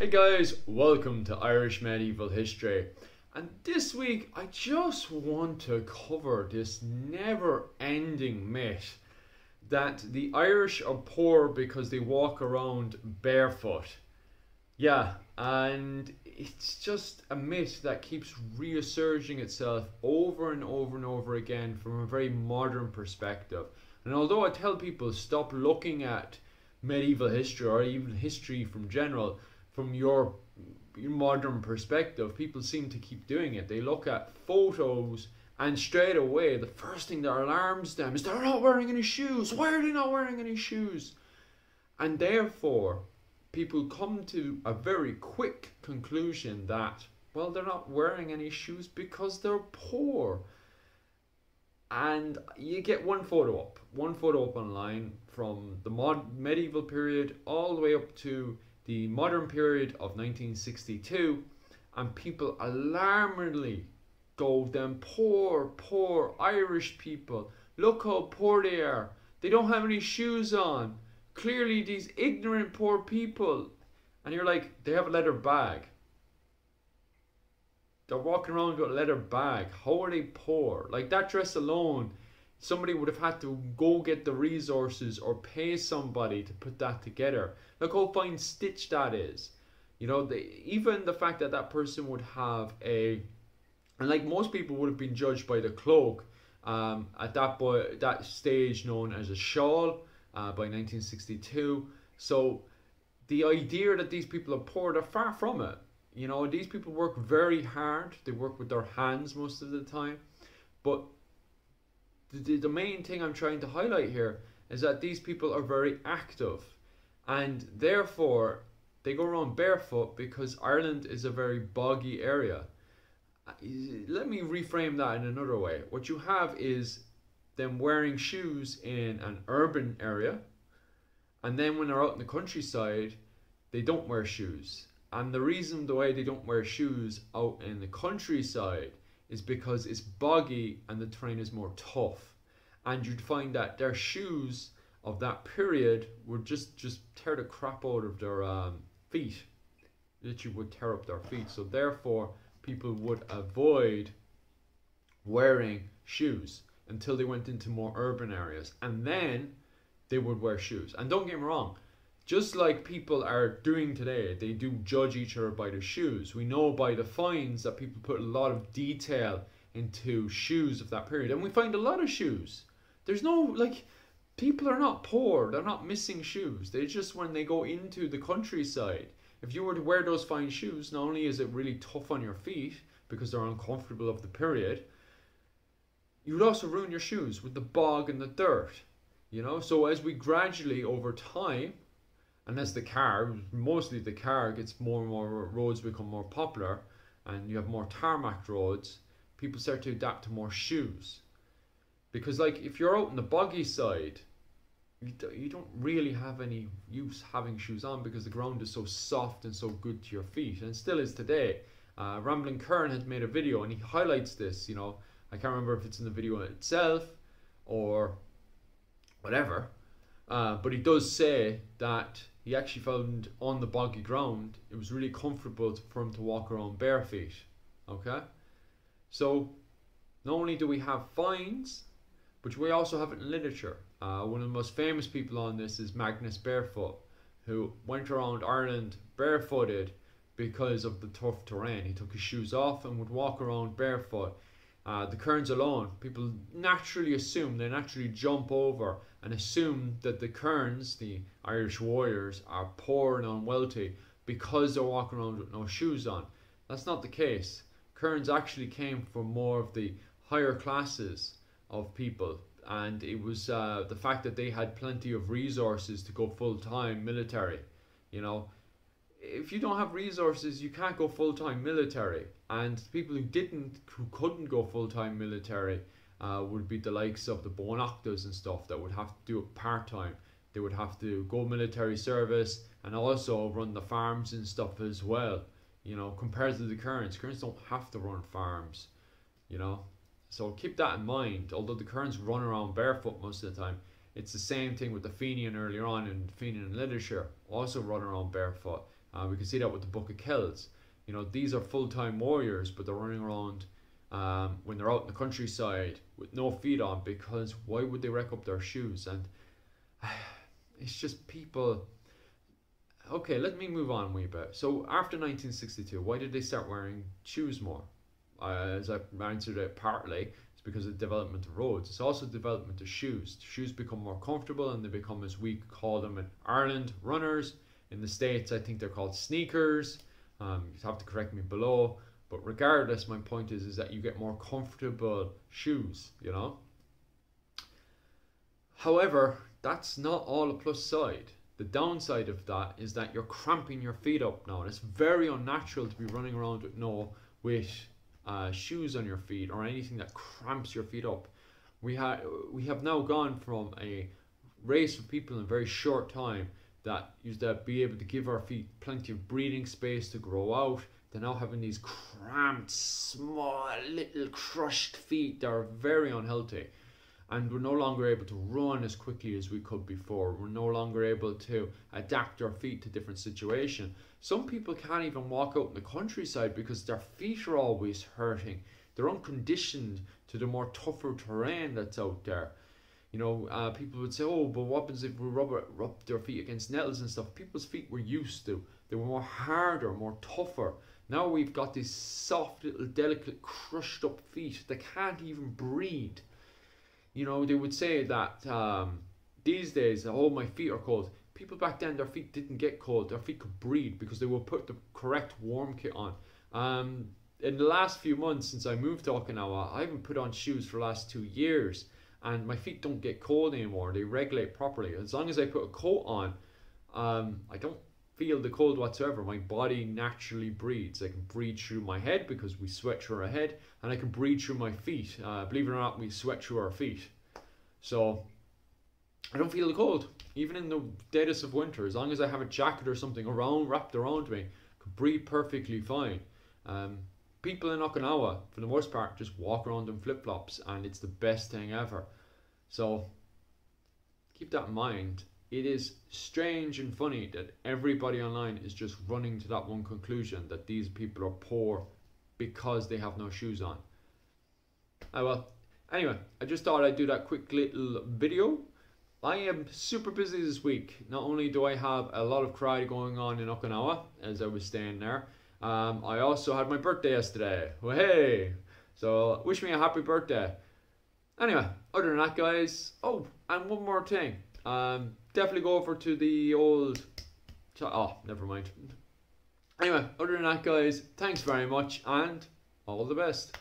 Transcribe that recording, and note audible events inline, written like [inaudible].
Hey guys, welcome to Irish Medieval History. And this week I just want to cover this never ending myth that the Irish are poor because they walk around barefoot. Yeah, and it's just a myth that keeps reasserting itself over and over and over again from a very modern perspective. And although I tell people stop looking at medieval history or even history from general from your, modern perspective, people seem to keep doing it. They look at photos and straight away the first thing that alarms them is they're not wearing any shoes. Why are they not wearing any shoes? And therefore, people come to a very quick conclusion that well they're not wearing any shoes because they're poor and you get one photo up one photo up online from the mod medieval period all the way up to the modern period of 1962 and people alarmingly go them poor poor irish people. Look how poor they are. They don't have any shoes on. Clearly these ignorant poor people. And you're like they have a leather bag. They're walking around with a leather bag. How are they poor? Like that dress alone somebody would have had to go get the resources or pay somebody to put that together look how fine stitched that is you know the, even the fact that that person would have a and like most people would have been judged by the cloak um, at that boy that stage known as a shawl uh, by 1962. So the idea that these people are poor, they're far from it. You know, these people work very hard. They work with their hands most of the time. But the, the main thing I'm trying to highlight here is that these people are very active. And therefore, they go around barefoot because Ireland is a very boggy area. Let me reframe that in another way. What you have is them wearing shoes in an urban area, and then when they're out in the countryside, they don't wear shoes. And the reason the way they don't wear shoes out in the countryside is because it's boggy and the terrain is more tough. And you'd find that their shoes of that period would just just tear the crap out of their um, feet. Literally would tear up their feet. So therefore, people would avoid wearing shoes until they went into more urban areas. And then they would wear shoes. And don't get me wrong, just like people are doing today, they do judge each other by their shoes. We know by the finds that people put a lot of detail into shoes of that period. And we find a lot of shoes. There's no, like, people are not poor, they're not missing shoes. They just, when they go into the countryside, if you were to wear those fine shoes, not only is it really tough on your feet because they're uncomfortable of the period, you would also ruin your shoes with the bog and the dirt. You know, so as we gradually over time, and as the car, mostly the car gets more and more roads become more popular, and you have more tarmac roads, people start to adapt to more shoes. Because like if you're out in the boggy side, you, you don't really have any use having shoes on because the ground is so soft and so good to your feet, and still is today. Uh, Rambling Kern had made a video and he highlights this. You know, I can't remember if it's in the video itself or whatever. Uh, but he does say that he actually found on the boggy ground it was really comfortable for him to walk around bare feet. Okay? So, not only do we have finds, but we also have it in literature. Uh, one of the most famous people on this is Magnus Barefoot, who went around Ireland barefooted because of the tough terrain. He took his shoes off and would walk around barefoot uh, the Kerns alone, people naturally assume, they naturally jump over and assume that the Kerns, the Irish warriors, are poor and unwealthy because they're walking around with no shoes on. That's not the case. Kerns actually came from more of the higher classes of people, and it was uh, the fact that they had plenty of resources to go full time military. You know, if you don't have resources, you can't go full time military. And people who didn't, who couldn't go full time military, uh, would be the likes of the Buanachtas and stuff that would have to do it part time. They would have to go military service and also run the farms and stuff as well. You know, compared to the Kerns, Kerns don't have to run farms. You know, so keep that in mind. Although the Kerns run around barefoot most of the time, it's the same thing with the Fenian earlier on in Fenian literature, also run around barefoot Uh, we can see that with the Book of Kells. You know, these are full time warriors, but they're running around um, when they're out in the countryside with no feet on because why would they wreck up their shoes? And [sighs] it's just people. Okay, let me move on a wee bit. So after 1962, why did they start wearing shoes more? Uh, as I answered it partly, it's because of the development of roads. It's also development of shoes. Shoes become more comfortable and they become, as we call them in Ireland, runners. In the States, I think they're called sneakers. Um, you have to correct me below. But regardless, my point is is that you get more comfortable shoes, you know. However, that's not all a plus side. The downside of that is that you're cramping your feet up now, and it's very unnatural to be running around with no with uh, shoes on your feet or anything that cramps your feet up. We have we have now gone from a race of people in a very short time that used to be able to give our feet plenty of breathing space to grow out they're now having these cramped, small, little crushed feet that are very unhealthy. And we're no longer able to run as quickly as we could before. We're no longer able to adapt our feet to different situations. Some people can't even walk out in the countryside because their feet are always hurting. They're unconditioned to the more tougher terrain that's out there. You know, uh, people would say, "Oh, but what happens if we rub, rub their feet against nettles and stuff?" People's feet were used to. They were more harder, more tougher. Now we've got these soft, little, delicate, crushed up feet that can't even breathe. You know, they would say that um, these days, oh, my feet are cold. People back then, their feet didn't get cold. Their feet could breathe because they would put the correct warm kit on. Um, in the last few months since I moved to Okinawa, I haven't put on shoes for the last two years, and my feet don't get cold anymore. They regulate properly. As long as I put a coat on, um, I don't feel the cold whatsoever. My body naturally breathes. I can breathe through my head because we sweat through our head, and I can breathe through my feet. Uh, believe it or not, we sweat through our feet. So I don't feel the cold, even in the deadest of winter. As long as I have a jacket or something around wrapped around me, I can breathe perfectly fine. Um, people in Okinawa, for the most part, just walk around in flip flops, and it's the best thing ever. So keep that in mind it is strange and funny that everybody online is just running to that one conclusion that these people are poor because they have no shoes on. Oh well. Anyway, I just thought I'd do that quick little video. I am super busy this week. Not only do I have a lot of karate going on in Okinawa as I was staying there, um, I also had my birthday yesterday. Well, hey! So wish me a happy birthday. Anyway, other than that, guys. Oh, and one more thing. Um, definitely go over to the old. Oh, never mind. Anyway, other than that, guys, thanks very much and all the best.